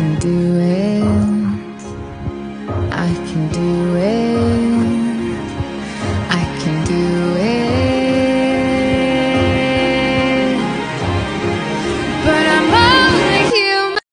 can do it. I can do it.